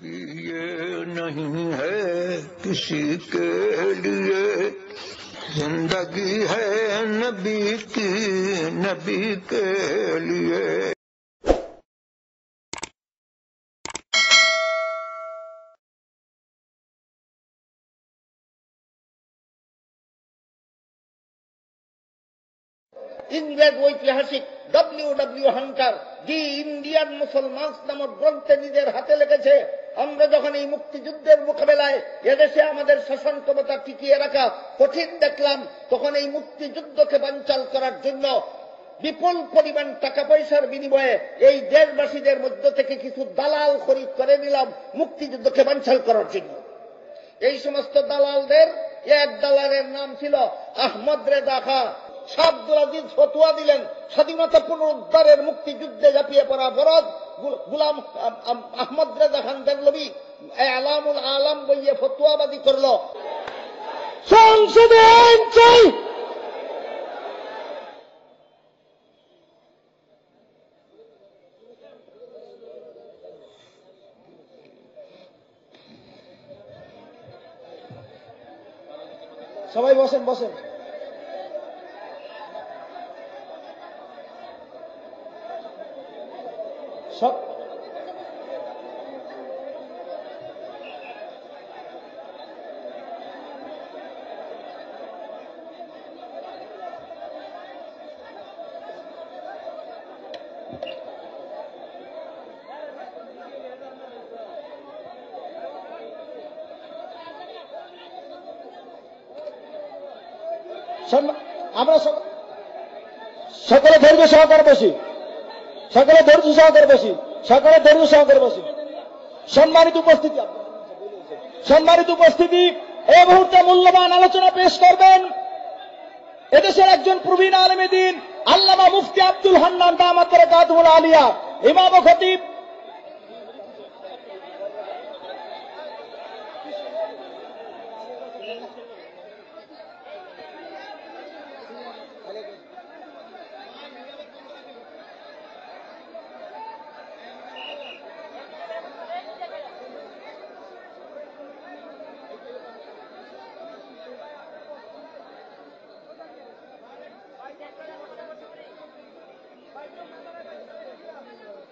भी ये नहीं है किसी के लिए। ज़िंदगी है नबी की, नबी के लिए। इन वैध ऐतिहासिक W W Hunter the Indian Musalmans নামক গ্রন্থে নিজের হাতে লিখেছে, আমরা যখন এই মুক্তিযুদ্ধের মোকাবেলায় এদেশে আমাদের শাসন ক্ষমতা টিকিয়ে রাখা কঠিন দেখলাম, তখন এই মুক্তিযুদ্ধকে বাঞ্চাল করার জন্য বিপুল পরিমাণ টাকা পয়সার বিনিময়ে এই দেশবাসীদের মধ্য থেকে কিছু দালাল খরিদ করে নিলাম মুক্তিযুদ্ধকে বাঞ্চাল করার জন্য। এই সমস্ত দালালদের এক দালালের নাম ছিল আহমদ রেজা খান আব্দুল আজিজ ফতুয়া দিলেন। স্বাধীনতা পুনরুদ্ধারের মুক্তিযুদ্ধে ঝাঁপিয়ে পড়া বরদ গুলাম আহমদ রেজা খান দেগলবি আলামুল আলাম বইয়ে ফতুয়াবাদী করল। সংসদে সবাই বসেন বসেন। সব সম্মা- আমরা সক- সকলে ধৈর্য সহকারে বসি। সকলে ধৈর্য সহকারে বসি। সকলে ধৈর্য সহকারে বসি। সম্মানিত উপস্থিতি। সম্মানিত উপস্থিতি এ মুহূর্তে মূল্যবান আলোচনা পেশ করবেন এদেশের একজন প্রবীণ আলমী দিন, আল্লামা মুফতি আব্দুল হান্নান দামাত আলিয়া, ইমাম ও খতিব